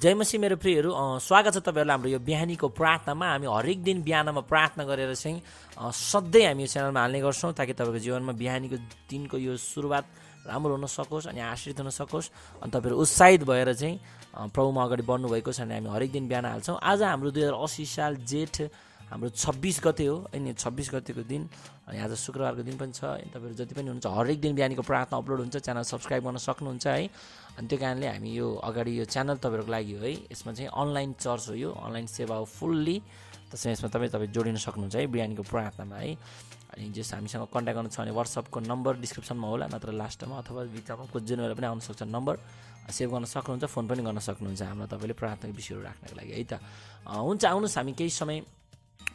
जय मसी मेरो प्रियहरू स्वागत छ तपाईँहरूलाई हाम्रो यो बिहानीको प्रार्थनामा। हामी हरेक दिन बिहानमा प्रार्थना गरेर चाहिँ सधैँ हामी यो च्यानलमा हाल्ने गर्छौँ ताकि तपाईँको जीवनमा बिहानीको दिनको यो सुरुवात राम्रो हुन सकोस् अनि आश्रित हुन सकोस्। अनि तपाईँहरू उत्साहित भएर चाहिँ प्रभुमा अगाडि बढ्नुभएको छ भने हामी हरेक दिन बिहान हाल्छौँ। आज हाम्रो दुई हजार असी साल जेठ हाम्रो छब्बिस गते हो अनि छब्बिस गतेको दिन अनि आज शुक्रबारको दिन पनि छ तपाईँहरू जति पनि हुनुहुन्छ हरेक दिन बिहानीको प्रार्थना अपलोड हुन्छ च्यानल सब्सक्राइब गर्न सक्नुहुन्छ है। अनि त्यो कारणले हामी यो अगाडि यो च्यानल तपाईँहरूको लागि हो है। यसमा चाहिँ अनलाइन चर्च हो यो अनलाइन सेवा हो फुल्ली। त्यसमा यसमा तपाईँ तपाईँ जोडिन सक्नुहुन्छ है बिहानीको प्रार्थनामा है। अनि जस हामीसँग कन्ट्याक्ट गर्नु छ भने वाट्सएपको नम्बर डिस्क्रिप्सनमा होला नत्र लास्टमा अथवा बिचमा जुन बेला पनि आउन सक्छ नम्बर। सेभ गर्न सक्नुहुन्छ फोन पनि गर्न सक्नुहुन्छ हामीलाई तपाईँले प्रार्थनाको विषयहरू राख्नको लागि है त। हुन्छ आउनुहोस् हामी केही समय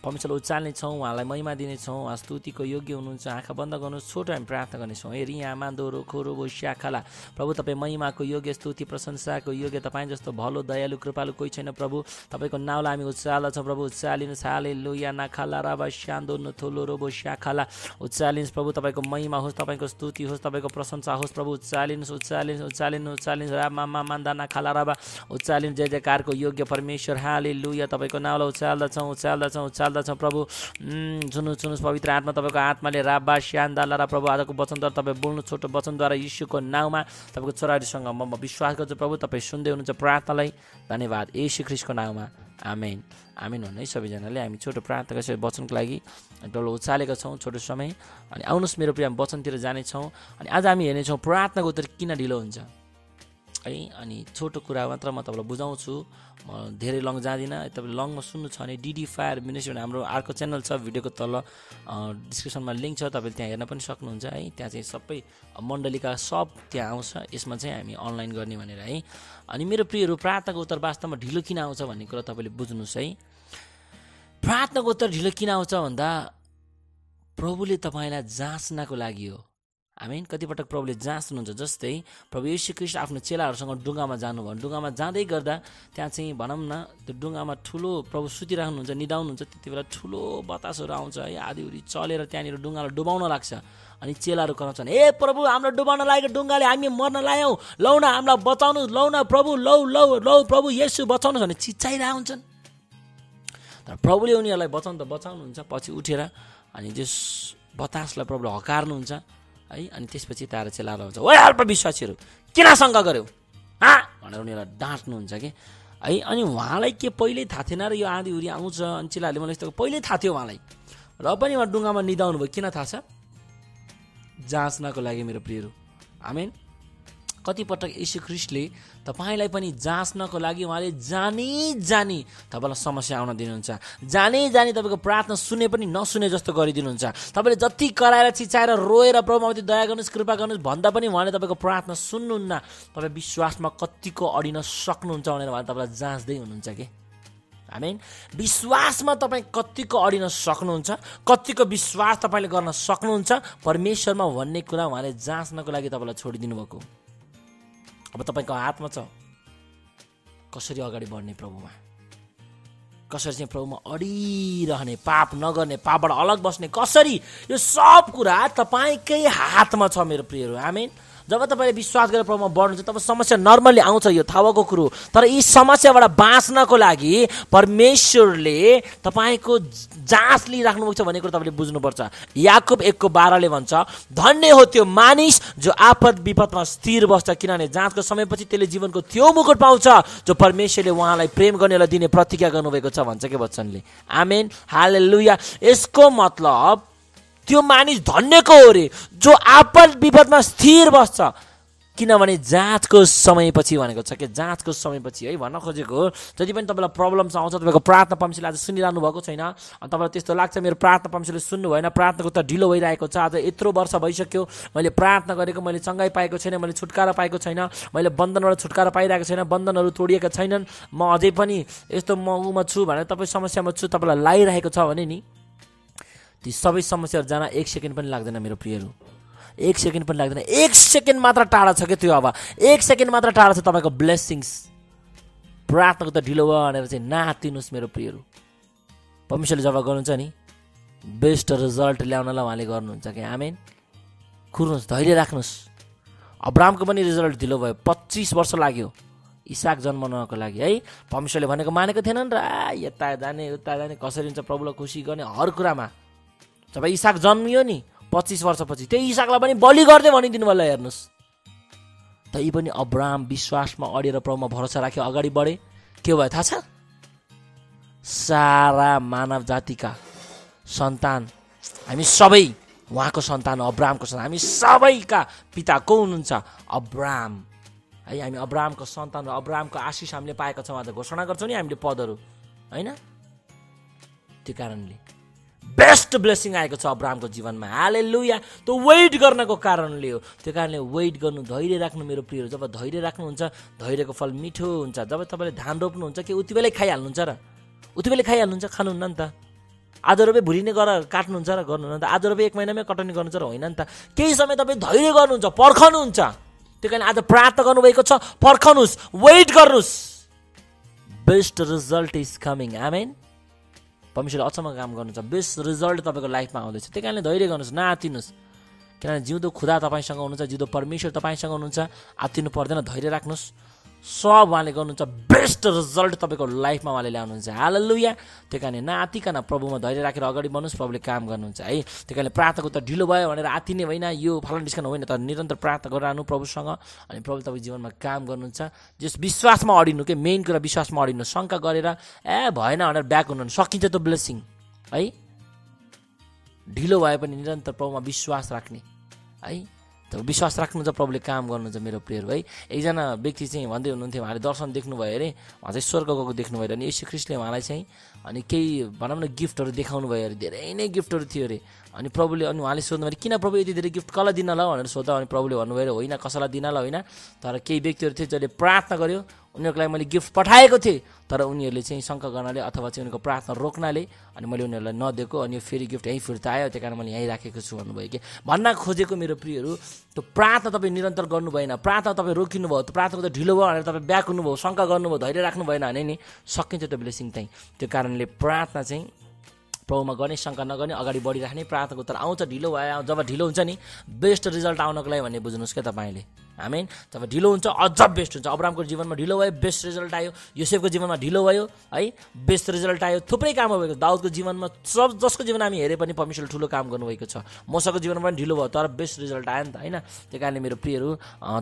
परमेश्वरलाई उचाल्नेछौँ उहाँलाई महिमा दिनेछौँ उहाँ स्तुतिको योग्य हुनुहुन्छ आँखा बन्द गर्नुहोस् छोटो हामी प्रार्थना गर्नेछौँ हे रिया मान्दोरो खोरो स्याखाला प्रभु तपाईँ महिमाको योग्य स्तुति प्रशंसाको योग्य तपाईँ जस्तो भलो दयालु कृपालु कोही छैन प्रभु। तपाईँको नाउँलाई हामी उचाल्दछौँ प्रभु। उचालिनुहोस् हाले लुया नाखाला राबा स्यान्दो नथोलो रोबो स्याखाला उचालिनुहोस् प्रभु तपाईँको महिमा होस् तपाईँको स्तुति होस् तपाईँको प्रशंसा होस् प्रभु। उचालिनुहोस् उचालिनुहोस् उचालिनुहोस् उचालिनुहोस् रामा मान्दा नाखाला राबा उचालिनु जय जयकारको योग्य परमेश्वर। हाले लुया तपाईँको नाउँलाई उचाल्दछौँ उचाल्दछौँ। उचाल्दछौँ प्रभु उम्, सुन्नुहोस् पवित्र आत्मा तपाईँको आत्माले राबा स्यान्दाला र प्रभु आजको वचनद्वारा तपाईँ बोल्नु छोटो वचनद्वारा यीशुको नाउँमा तपाईँको छोराहरूसँग म विश्वास गर्छु प्रभु तपाईँ सुन्दै हुनुहुन्छ प्रार्थनालाई। धन्यवाद। यशु ख्रिस्टको नाउँमा। आमेन। आमेन भन्नु है सबैजनाले हामी छोटो प्रार्थना गरेर वचनको लागि डल्लो उचालेका छौँ छोटो समय। अनि आउनुहोस् मेरो प्रिय हामी वचनतिर जानेछौँ। अनि आज हामी हेर्नेछौँ प्रार्थनाको उत्तर किन ढिलो हुन्छ। है। अनि छोटो कुरा मात्र म तपाईँलाई बुझाउँछु म धेरै लङ जाँदिनँ। तपाईँले लङमा सुन्नु छ भने डिडी फायर मिनिस्ट्री हाम्रो अर्को च्यानल छ भिडियोको तल डिस्क्रिप्सनमा लिङ्क छ तपाईँले त्यहाँ हेर्न पनि सक्नुहुन्छ है। त्यहाँ चाहिँ सबै मण्डलीका सब त्यहाँ आउँछ यसमा चाहिँ हामी अनलाइन गर्ने भनेर है। अनि मेरो प्रियहरू प्रार्थनाको उत्तर वास्तवमा ढिलो किन आउँछ भन्ने कुरा तपाईँले बुझ्नुहोस् है। प्रार्थनाको उत्तर ढिलो किन आउँछ भन्दा प्रभुले तपाईँलाई जाँच्नको लागि हो। हामी कतिपटक प्रभुले जाँच्नुहुन्छ जस्तै प्रभु यशु आफ्नो चेलाहरूसँग डुङ्गामा जानुभयो। डुङ्गामा जाँदै गर्दा त्यहाँ चाहिँ भनौँ न त्यो डुङ्गामा ठुलो प्रभु सुतिराख्नुहुन्छ निदाउनुहुन्छ त्यति बेला ठुलो बतासहरू आउँछ है आधीउरी चलेर त्यहाँनिर डुङ्गालाई डुबाउन लाग्छ। अनि चेलाहरू कराउँछन् ए प्रभु हाम्रो डुबाउन लागेको डुङ्गाले हामी मर्न लायौँ। लौ न हामीलाई बचाउनु लौ न प्रभु लौ लौ लौ प्रभु यसु बचाउनुहोस् भने चिच्चाइरहेको हुन्छन्। तर प्रभुले उनीहरूलाई बचाउनु त बचाउनुहुन्छ पछि उठेर अनि त्यस बतासलाई प्रभुले हकार्नुहुन्छ। है? अनि त्यसपछि तारा चेलाएर हुन्छ ओ अल्प विश्वासीहरू किन शङ्का गऱ्यौ हा? भनेर उनीहरूलाई डाँट्नुहुन्छ कि? है? अनि उहाँलाई के पहिल्यै थाहा थिएन र यो आँधी उरी आउँछ? अनि चेलाहरूले मलाई यस्तो पहिल्यै थाहा थियो उहाँलाई। र पनि उहाँ डुङ्गामा निदाउनु भयो किन थाहा छ? जाँच्नको लागि मेरो प्रियहरू। आमेन। कतिपटक ख्रिस्टले तपाईँलाई पनि जाँच्नको लागि उहाँले जानी जानी तपाईँलाई समस्या आउन दिनुहुन्छ। जानी जानी तपाईँको प्रार्थना सुने पनि नसुने जस्तो गरिदिनुहुन्छ। तपाईँले जति कराएर चिचाएर रोएर प्रभुमाथि दया गर्नुहोस् कृपा गर्नुहोस् भन्दा पनि उहाँले तपाईँको प्रार्थना सुन्नुहुन्न। तपाईँ विश्वासमा कतिको अडिन सक्नुहुन्छ भनेर उहाँले तपाईँलाई जाँच्दै हुनुहुन्छ कि? आमेन विश्वासमा तपाईँ कतिको अडिन सक्नुहुन्छ कतिको विश्वास तपाईँले गर्न सक्नुहुन्छ परमेश्वरमा भन्ने कुरा उहाँले जाँच्नको लागि तपाईँलाई छोडिदिनु भएको अब तपाईँको हातमा छ। कसरी अगाडि बढ्ने प्रभुमा? कसरी चाहिँ प्रभुमा अडिरहने पाप नगर्ने पापबाट अलग बस्ने कसरी यो सब कुरा तपाईँकै हातमा छ मेरो प्रियहरू। आमेन। जब तपाईँले विश्वास गरेर प्रभुमा बढ्नुहुन्छ तब समस्या नर्मली आउँछ यो भएको कुरो। तर यी समस्याबाट बाँच्नको लागि परमेश्वरले तपाईँको जाँच लिइराख्नु भएको छ भन्ने कुरो तपाईँले बुझ्नुपर्छ। याकुब एकको बाह्रले भन्छ धन्य हो त्यो मानिस जो आपद विपदमा स्थिर बस्छ किनभने जाँचको समयपछि त्यसले जीवनको त्यो मुकुट पाउँछ जो परमेश्वरले उहाँलाई प्रेम गर्नेलाई दिने प्रतिज्ञा गर्नुभएको छ भन्छ के वचनले। आमेन। हाले लुया यसको मतलब त्यो मानिस धन्यको हो रे जो आपद विपदमा स्थिर बस्छ। किनभने जाँचको समयपछि भनेको छ कि जाँचको समयपछि है भन्न खोजेको हो। जति पनि तपाईँलाई प्रब्लम्स आउँछ तपाईँको प्रार्थना पम्सीले आज सुनिरहनु भएको छैन। अनि तपाईँलाई त्यस्तो लाग्छ मेरो प्रार्थना पम्सीले सुन्नु भएन प्रार्थनाको त ढिलो भइरहेको छ। आज यत्रो वर्ष भइसक्यो मैले प्रार्थना गरेको मैले चङ्गाइ पाएको छैन मैले छुटकारा पाएको छैन मैले बन्धनबाट छुटकारा पाइरहेको छैन बन्धनहरू तोडिएका छैनन्। म अझै पनि यस्तो म उमा छु भनेर तपाईँ समस्यामा छु तपाईँलाई लागिरहेको छ भने नि। ती सबै समस्याहरू जान एक सेकेन्ड पनि लाग्दैन मेरो प्रियहरू। एक सेकेन्ड पनि लाग्दैन। एक सेकेन्ड मात्र टाढा छ क्या त्यो अब एक सेकेन्ड मात्र टाढा छ तपाईँको ब्लेसिङ्स। प्रार्थनाको त ढिलो भयो भनेर चाहिँ नातिनुहोस् मेरो प्रियहरू। परमेश्वरले जब गर्नुहुन्छ नि बेस्ट रिजल्ट ल्याउनलाई उहाँले गर्नुहुन्छ कि आमेन। कुर्नुहोस् धैर्य राख्नुहोस्। अब्रामको पनि रिजल्ट ढिलो भयो। पच्चिस वर्ष लाग्यो। इसाक जन्माउनको लागि है। परमेश्वरले भनेको मानेको थिएनन् र यता जाने उता जाने कसरी हुन्छ प्रभुलाई खुसी गर्ने? हर कुरामा। जब इसाक जन्मियो नि पच्चिस वर्षपछि। त्यही इसाकलाई पनि बलि गरिदियो भनिदिनु भयो हेर्नुहोस्। तै पनि अब्राम विश्वासमा अडेर प्रभुमा भरोसा राख्यो अगाडि बढे। के भयो थाहा छ? सारा मानव जातिका सन्तान हामी सबै उहाँको सन्तान अब्रामको सन्तान हामी सबैका पिता को हुनुहुन्छ? अब्राम है हामी अब्रामको सन्तान र अब्रामको आशिष हामीले पाएका छौँ आज घोषणा गर्छौँ नि हामीले पदहरू। होइन? त्यो कारणले। बेस्ट ब्लेसिङ आएको छ अब्रामको जीवनमा। हाले लुया त्यो वेट गर्नको कारणले हो। त्यो कारणले वेट गर्नु धैर्य राख्नु मेरो प्रियहरू जब धैर्य राख्नुहुन्छ धैर्यको फल मिठो हुन्छ। जब तपाईँले धान रोप्नुहुन्छ कि उति बेलै खाइहाल्नुहुन्छ र उति बेलै खाइहाल्नुहुन्छ खानुहुन्न नि त। आज रोपे भुलि नै गर काट्नुहुन्छ र गर्नुहुन्न त। आज रोपे एक महिनामै कटनी गर्नुहुन्छ र होइन नि त। केही समय तपाईँ धैर्य गर्नुहुन्छ पर्खनुहुन्छ। त्यो कारण आज प्राप्त गर्नुभएको छ पर्खनुहोस् वेट गर्नुहोस्। Best result is coming amen परमेश्वरले अचम्म काम गर्नुहुन्छ। बेस्ट रिजल्ट तपाईँको लाइफमा आउँदैछ। त्यही कारणले धैर्य गर्नुहोस् नआतिनुहोस्। किनभने जिउँदो खुदा तपाईँसँग हुनुहुन्छ जिउँदो परमेश्वर तपाईँसँग हुनुहुन्छ आत्तिनु पर्दैन धैर्य राख्नुहोस्। सब उहाँले गर्नुहुन्छ बेस्ट रिजल्ट तपाईँको लाइफमा उहाँले ल्याउनुहुन्छ। हाल लुया त्यही कारणले नआतिकन प्रभुमा धैर्य राखेर अगाडि बढ्नुहोस् प्रभुले काम गर्नुहुन्छ है। त्यही कारणले प्रार्थनाको त ढिलो भयो भनेर आतिने होइन। यो फलन निस्कनु होइन तर निरन्तर प्रार्थना गरिरहनु प्रभुसँग अनि प्रभु तपाईँ जीवनमा काम गर्नुहुन्छ। जस विश्वासमा अडिनु के मेन कुरा विश्वासमा अडिनु शङ्का गरेर ए भएन भनेर ब्याक हुनु सकिन्छ त्यो ब्लेसिङ है। ढिलो भए पनि निरन्तर प्रभुमा विश्वास राख्ने है। विश्वास राख्नुहुन्छ प्रभुले काम गर्नुहुन्छ मेरो प्रेयर है एकजना व्यक्ति चाहिँ भन्दै हुनुहुन्थ्यो उहाँले दर्शन देख्नुभयो अरे उहाँ चाहिँ स्वर्ग गएको देख्नुभयो अरे। अनि यशु ख्रिस्टले उहाँलाई चाहिँ अनि केही भनौँ न गिफ्टहरू देखाउनु भयो अरे धेरै नै गिफ्टहरू थियो अरे। अनि प्रभुले अनि उहाँले सोध्नु भयो किन प्रभु यति धेरै गिफ्ट कसलाई दिन ल भनेर सोद्धा अनि प्रभुले भन्नुभयो होइन कसैलाई दिन ल होइन? तर केही व्यक्तिहरू थियो जसले प्रार्थना गर्यो उनीहरूको लागि मैले गिफ्ट पठाएको थिएँ तर उनीहरूले चाहिँ शङ्का गर्नाले अथवा चाहिँ उनीहरूको प्रार्थना रोक्नाले अनि मैले उनीहरूलाई नदिएको अनि यो फेरि गिफ्ट यहीँ फिर्ता आयो त्यही कारण मैले यहीँ राखेको छु भन्नुभयो कि। भन्न खोजेको मेरो प्रियहरू त्यो प्रार्थना तपाईँ निरन्तर गर्नु भएन प्रार्थना तपाईँ रोकिनु भयो त्यो प्रार्थनाको त ढिलो भयो भनेर तपाईँ ब्याक हुनुभयो शङ्का गर्नुभयो धैर्य राख्नु भएन भने नि सकिन्छ त्यो ब्लेसिङ चाहिँ त्यो कारणले प्रार्थना चाहिँ प्रभुमा गर्ने शङ्का नगर्ने अगाडि बढिराख्ने प्रार्थनाको उत्तर आउँछ ढिलो भयो जब ढिलो हुन्छ नि बेस्ट रिजल्ट आउनको लागि भन्ने बुझ्नुहोस् क्या तपाईँले। आमेन जब ढिलो हुन्छ अझ बेस्ट हुन्छ। अब्रामको जीवनमा ढिलो भयो बेस्ट रिजल्ट आयो। योसेफको जीवनमा ढिलो भयो है? बेस्ट रिजल्ट आयो थुप्रै काम भएको दाउदको जीवनमा सब जसको जीवन हामी हेरे पनि परमेश्वरले ठुलो काम गर्नुभएको छ। मसाको जीवनमा पनि ढिलो भयो तर बेस्ट रिजल्ट आयो नि त होइन? त्यही कारणले मेरो प्रियहरू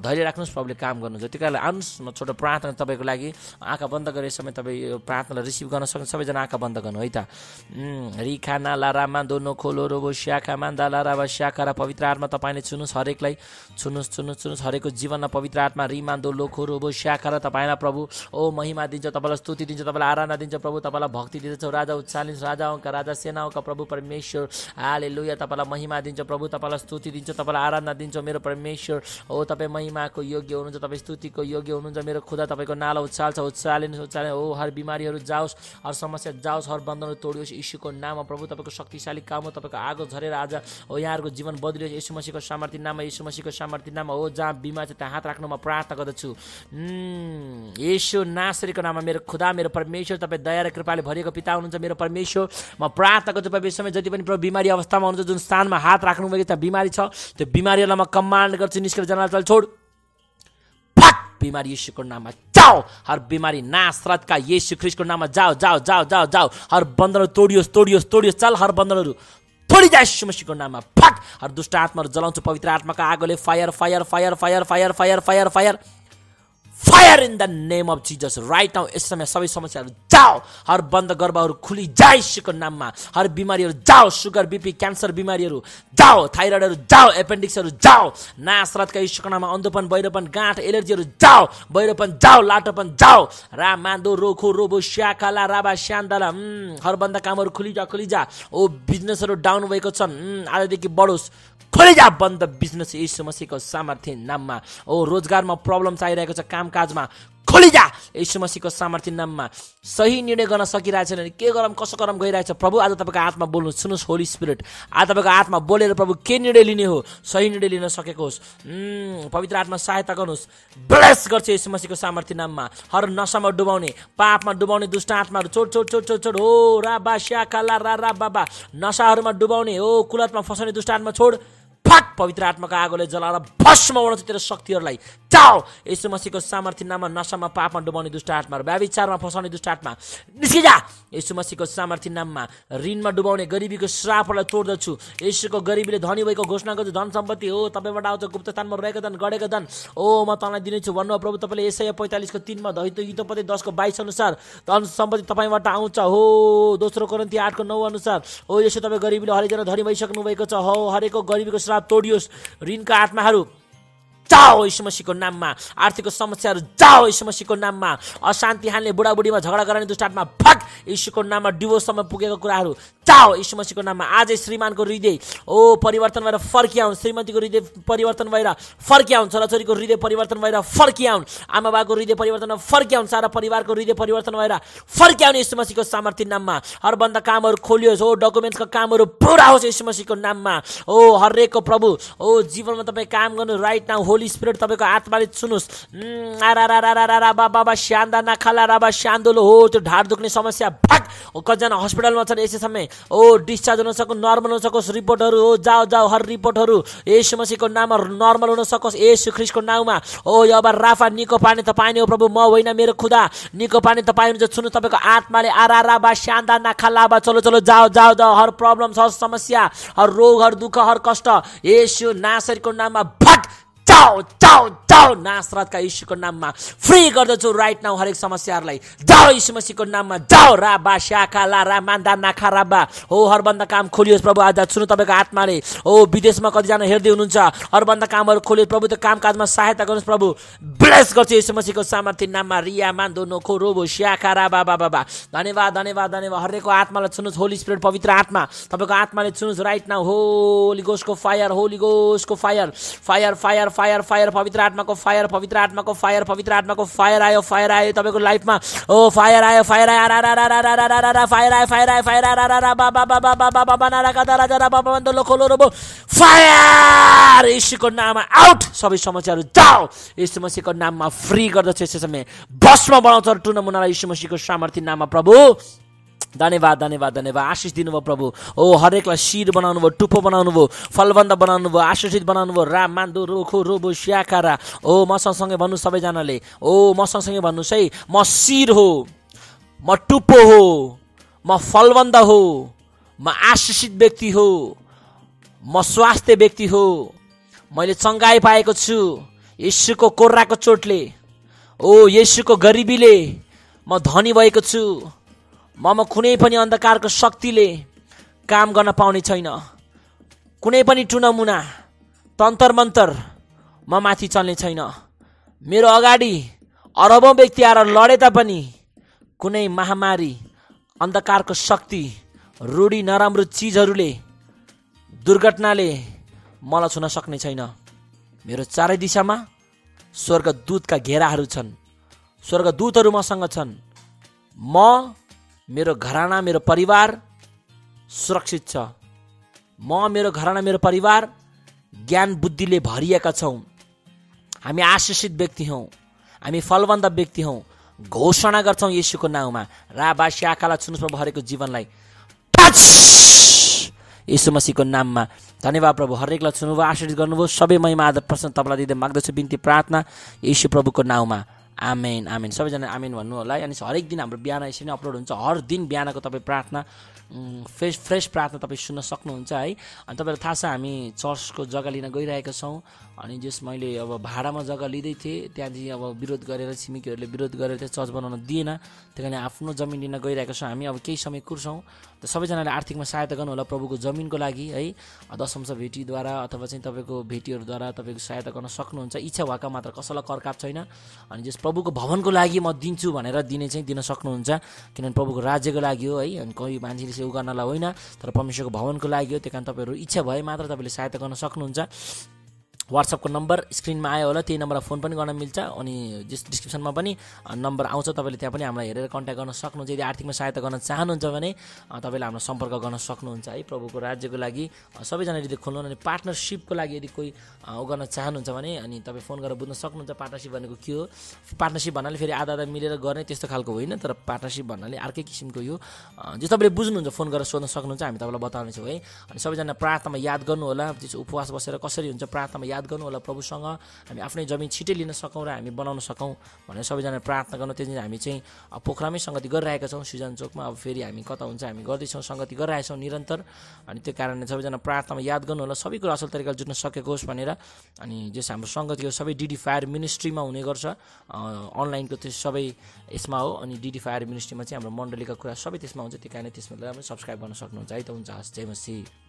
धैर्य राख्नुहोस् प्रभुले काम गर्नुहुन्छ त्यो कारणले आउनुहोस् म छोटो प्रार्थना तपाईँको लागि। आँखा बन्द गरे समय तपाईँ यो प्रार्थनालाई रिसिभ गर्न सक्नु सबैजना आँखा बन्द गर्नु है त? रिखा नाला रामा दोनो खोलो रोबो स्याखा मान्दा लारा स्याखा र पवित्र आत्मा तपाईँले छुनुहोस् हरेकलाई। छुनुहोस् छुनुहोस् छुनुहोस् हरेक तपाईँको जीवनमा पवित्र आत्मा रिमान्दो लोखो रोबो र तपाईँलाई प्रभु ओ महिमा दिन्छ तपाईँलाई स्तुति दिन्छ तपाईँलाई आराधना दिन्छ प्रभु तपाईँलाई भक्ति दिँदछौ। राजा उत्सालिन्छ राजाओका राजा सेनाओका प्रभु परमेश्वर। आले लुया तपाईँलाई महिमा दिन्छ प्रभु तपाईँलाई स्तुति दिन्छ तपाईँलाई आराधना दिन्छ मेरो परमेश्वर। हो तपाईँ महिमाको योग्य हुनुहुन्छ तपाईँ स्तुतिको योग्य हुनुहुन्छ मेरो खुदा तपाईँको नाला उत्साल छ उत्सालिनुहोस् उत्साल हो हर बिमारीहरू जाओस् हर समस्या जाओस् हर बन्धनहरू तोडियोस् यीशुको नाममा प्रभु तपाईँको शक्तिशाली काम हो तपाईँको आगो झरेर आज हो यहाँहरूको जीवन बदलियोस्। यीशु मसीको सामर्थ्य नाममा यीशु मसीको सामर्थ्य नाममा हो जहाँ बिमा चाहिँ हात राख्नु म प्रार्थना गर्दछु। यसो नासरीको नाममा मेरो खुदा मेरो परमेश्वर तपाईँ दया र कृपाले भरिएको पिता हुनुहुन्छ मेरो परमेश्वर। म प्रार्थना गर्छु तपाईँ समय जति पनि बिमारी अवस्थामा हुनुहुन्छ जुन स्थानमा हात राख्नुभएको त्यहाँ बिमारी छ त्यो बिमारीहरूलाई म कमान्ड गर्छु निस्केर जनाल छोड। बिमारी यीशुको नाममा जाओ। हर बिमारी नासरतका यीशु ख्रिस्टको नाममा जाओ जाओ जाओ जाओ जाओ। हर बन्दरहरू तोडियोस् तोडियोस् तोडियोस् चल हर बन्दरहरू। थोडी जाए सुमसीको नाममा। फट! हर दुष्ट आत्माहरू जलाउँछु पवित्र आत्माको आगोले। Fire fire fire fire fire fire fire fire fire in the name of Jesus right now यस समय सबै समस्याहरू जाओ। हर बन्द गर्भहरू खुली जाइसको नाममा। हर बिमारीहरू जाओ। सुगर बिपी क्यान्सर बिमारीहरू जाओ। थाइरोइडहरू जाओ। एपेन्डिक्सहरू जाओ। नासरतका ईश्वरको नाममा अन्धोपन बैरोपन गाँठ एलर्जीहरू जाओ। बैरोपन जाओ। लाटोपन जाओ। रा मान्दो रोखो रोबो स्याकाला राबा स्यान्दाला हर बन्द कामहरू खुलिजा खुलिजा ओ बिजनेसहरू डाउन भएको छन्। आजदेखि बढोस्। खोलिजा बन्द बिजनेस। यी मसीको सामर्थ्य नाममा। ओ रोजगारमा प्रब्लम्स आइरहेको छ। कामकाजमा खोलिजा। यीशु मसीको सामर्थ्य नाममा सही निर्णय गर्न सकिरहेको छैन के गरौँ कसो गरम गइरहेछ? प्रभु आज तपाईँको हातमा बोल्नु सुन्नुहोस् होली स्पिरिट आज तपाईँको हातमा बोलेर प्रभु के निर्णय लिने हो? सही निर्णय लिन सकेको होस्। पवित्र आत्मा सहायता गर्नुहोस्। ब्लेस गर्छ यीशु मसीको सामर्थ्य नाममा। हर नसामा डुबाउने पापमा डुबाउने दुष्ट आत्माहरू। छोड छोड छोड छोड छोड। हो रा बा स्या काला रा रा बाबा नसाहरूमा डुबाउने हो कुलतमा फसाउने दुष्ट आत्मा छोड। फट पवित्र आत्माको आगोले जलाएर भस्म बनाउँछ तेरो शक्तिहरूलाई। चाओ यसो मसीको सामर्थ्य नाममा नसामा पापमा डुबाउने दुष्ट आत्माहरू व्याविचारमा फसाउने दुष्ट आत्मा। निस्किजा! यसो मसीको सामर्थ्य नाममा ऋणमा डुबाउने गरिबीको श्रापहरूलाई तोड्दछु। यसोको गरिबीले धनी भएको घोषणा गर्छु धन सम्पत्ति हो तपाईँबाट आउँछ गुप्त स्थानमा रहेको धन गढेको धन। ओ म तँलाई दिनेछु भन्नु प्रभु तपाईँले यसै पैँतालिसको तिनमा दैत गीतपति दसको बाइस अनुसार धन सम्पत्ति तपाईँबाट आउँछ। हो दोस्रो करन्ती आठको नौ अनुसार। हो यसो तपाईँ गरिबीले हरेकजना धनी भइसक्नु भएको छ। हो हरेकको गरिबीको श्राप तोडियोस् ऋणका आत्माहरू जाओ यीशु मसीहको नाममा। आर्थिक समस्याहरू जाओ यीशु मसीहको नाममा। अशान्ति हान्ने बुढाबुढीमा झगडा गर्ने दुष्टात्मा फट यीशुको नाममा डिभोर्ससम्म पुगेको कुराहरू जाओ यीशु मसीहको नाममा। आजै श्रीमानको हृदय ओ परिवर्तन भएर फर्किआउन्। श्रीमतीको हृदय परिवर्तन भएर फर्किआउन्। छोराछोरीको हृदय परिवर्तन भएर फर्किआउन्। आमा बाबाको हृदय परिवर्तन फर्किआउन्। सारा परिवारको हृदय परिवर्तन भएर फर्किआउन् यीशु सामर्थ्य नाममा। हरभन्दा कामहरू खोलियोस् हो डकुमेन्ट्सको कामहरू पुरा होस् यीशु मसीहको नाममा। ओ हरेकको प्रभु ओ जीवनमा तपाईँ काम गर्नु राइट नाउ होली स्पिरिट तपाईँको आत्माले सुन्नुहोस् बाबा स्यान्दा नखाला राबा स्यान्दोलो हो त्यो ढाड दुख्ने समस्या भाग कतिजना हस्पिटलमा छन् यसै समय ओ डिस्चार्ज हुन सकोस् नर्मल हुन सकोस् रिपोर्टहरू हो जाओ जाओ हर रिपोर्टहरू यसु मसीको नाममा नर्मल हुन सकोस् यसु ख्रिसको नाउँमा ओ अब राफा निको पानी तपाईँ हो प्रभु म होइन मेरो खुदा निको पानी तपाईँ हुनुहुन्छ सुन्नु तपाईँको आत्माले आरा राबा स्यान्दा नाखा बा चलो चलो जाओ जाओ जाओ हर प्रब्लम हर समस्या हर रोग हर दुःख हर कष्ट यसु नासरीको नाममा भट जाओ जाओ जाओ नासरतका यीशुको नाममा। फ्री गर्दछु राइट नाउ हरेक समस्याहरूलाई। जाओ यीशु नाममा। जाओ राबा स्याखा ला रा मान्दा नाखा राबा। हो हरबन्दा काम खोलियोस् प्रभु आज सुन्नु तपाईँको आत्माले। हो विदेशमा कतिजना हेर्दै हुनुहुन्छ हरबन्दा कामहरू खोलियोस् प्रभु त्यो कामकाजमा सहायता गर्नुहोस् प्रभु। ब्लेस गर्छु यीशु सामर्थ्य नाममा। रिया मान्दो नोखो रोबो स्याखा रा बाबा धन्यवाद धन्यवाद धन्यवाद। हरेकको आत्मालाई सुन्नुहोस् होली स्पिरिट पवित्र आत्मा। तपाईँको आत्माले सुन्नुहोस् राइट नाउ होली गोसको fire holy गोसको fire fire fire fire fire पवित्र आत्माको फायर पवित्र आत्माको फायर पवित्र आत्माको फायर आयो फायर आयो तपाईँको लाइफमा ओ फायर आयो फायर आयो फायर आयो फायर आयो फायर आयो बाबा बाबा फायर यीशुको नाममा आउट सबै समस्याहरू जाओ यीशु मसीहको नाममा फ्री गर्दछ यस समय भस्म बनाउँछ टुनमुनालाई यीशु मसीहको सामर्थ्य नाममा प्रभु धन्यवाद धन्यवाद धन्यवाद। आशिष दिनुभयो प्रभु। ओ हरेकलाई शिर बनाउनु भयो टुप्पो बनाउनु भयो फलबन्द बनाउनु भयो आशिषित बनाउनु भयो। राम मान्दो रोखो रोबो स्याकारा। ओ म सँगसँगै भन्नु सबैजनाले। ओ म सँगसँगै भन्नुहोस् है म शिर हो म टुप्पो हो म फलबन्द हो म आशिषित व्यक्ति हो म स्वास्थ्य व्यक्ति हो मैले चङ्गाई पाएको छु यीशुको कोर्राको चोटले। ओ यीशुको गरिबीले म धनी भएको छु। ममा कुनै पनि अन्धकारको शक्तिले काम गर्न पाउने छैन। कुनै पनि टुनामुना तन्तर मन्तर म माथि चल्ने छैन। मेरो अगाडि अरबौँ व्यक्ति आएर लडे तापनि कुनै महामारी अन्धकारको शक्ति रूढी नराम्रो चिजहरूले दुर्घटनाले मलाई छुन सक्ने छैन। मेरो चारै दिशामा स्वर्ग दूतका घेराहरू छन्। स्वर्ग दूतहरू मसँग छन्। म मेरो घराना मेरो परिवार सुरक्षित छ। म मेरो घराना मेरो परिवार ज्ञान बुद्धिले भरिएका छौँ। हामी आशिषित व्यक्ति हौँ। हामी फलबन्द व्यक्ति हौँ। घोषणा गर्छौँ यसुको नाउँमा। राबा स्याकालाई प्रभु हरेको जीवनलाई। यीशु मसीको नाममा धन्यवाद प्रभु। हरेकलाई छुनुभयो आशिष गर्नुभयो। सबै महिमा आदर प्रश्न तपाईँलाई दिँदै माग्दछु। बिन्ती प्रार्थना यीशु प्रभुको नाउँमा। आमेन आमेन। सबैजना आमेन भन्नु होला अनि हरेक दिन हाम्रो बिहान यसरी नै अपलोड हुन्छ। हर दिन बिहानको तपाईँ प्रार्थना फ्रेस फ्रेस प्रार्थना तपाईँ सुन्न सक्नुहुन्छ है। अनि तपाईँलाई थाहा छ हामी चर्चको जग्गा लिन गइरहेका छौँ। अनि जस मैले अब भाडामा जग्गा लिँदै थिएँ त्यहाँदेखि अब विरोध गरेर छिमेकीहरूले विरोध गरेर चाहिँ चर्च बनाउन दिएन। त्यही कारण आफ्नो जमिन लिन गइरहेको छौँ हामी अब केही समय कुर्छौँ। त सबैजनाले आर्थिकमा सहायता गर्नु होला प्रभुको जमिनको लागि है। दशंश भेटीद्वारा अथवा चाहिँ तपाईँको भेटीहरूद्वारा तपाईँको सहायता गर्न सक्नुहुन्छ। इच्छा भएका मात्र कसैलाई करकाप छैन। अनि जस प्रभुको भवनको लागि म दिन्छु भनेर दिने चाहिँ दिन सक्नुहुन्छ। किनभने प्रभुको राज्यको लागि हो है। अनि कोही मान्छेले चाहिँ उ गर्नलाई होइन तर परमेश्वरको भवनको लागि हो। त्यही कारण तपाईँहरू इच्छा भए मात्र तपाईँले सहायता गर्न सक्नुहुन्छ। वाट्सएपको नम्बर स्क्रिनमा आयो होला त्यही नम्बरमा फोन पनि गर्न मिल्छ। अनि डिस डिस्क्रिप्सनमा पनि नम्बर आउँछ तपाईँले त्यहाँ पनि हामीलाई हेरेर कन्ट्याक्ट गर्न सक्नुहुन्छ। यदि आर्थिकमा सहायता गर्न चाहनुहुन्छ भने तपाईँले हामीलाई सम्पर्क गर्न सक्नुहुन्छ। है प्रभुको राज्यको लागि सबैजना यदि खोल्नु अनि पार्टनरसिपको लागि यदि कोही उ गर्न चाहनुहुन्छ भने अनि तपाईँ फोन गरेर बुझ्न सक्नुहुन्छ पार्टनरसिप भनेको के हो? पार्टनरसिप भन्नाले फेरि आधा आधा मिलेर गर्ने त्यस्तो खालको होइन तर पार्टनरसिप भन्नाले अर्कै किसिमको यो जो तपाईँले बुझ्नुहुन्छ फोन गरेर सोध्न सक्नुहुन्छ हामी तपाईँलाई बताउनेछौँ है। अनि सबैजना प्रार्थनामा याद गर्नु होला त्यसो उपवास बसेर कसरी हुन्छ प्रार्थनामा याद गर्नु होला प्रभुसँग। हामी आफ्नै जमिन छिटै लिन सकौँ र हामी बनाउन सकौँ भनेर सबैजना प्रार्थना गर्नु। त्यो दिन हामी चाहिँ पोखरामै सङ्गति गरिरहेका छौँ सिजन चोकमा। अब फेरि हामी कता हुन्छ हामी गर्दैछौँ सङ्गति गरिरहेका छौँ निरन्तर। अनि त्यो कारणले सबैजना प्रार्थनामा याद गर्नु होला। सबै कुरो असल तरिकाले जुट्न सकेको होस् भनेर। अनि जस हाम्रो सङ्गतिको सबै डिडी फायर मिनिस्ट्रीमा हुने गर्छ। अनलाइनको त्यो सबै यसमा हो। अनि डिडी फायर मिनिस्ट्रीमा चाहिँ हाम्रो मण्डलीका कुरा सबै त्यसमा हुन्छ। त्यो कारण त्यसमा पनि सब्सक्राइब गर्न सक्नुहुन्छ। है त हुन्छ हस्। जय मसी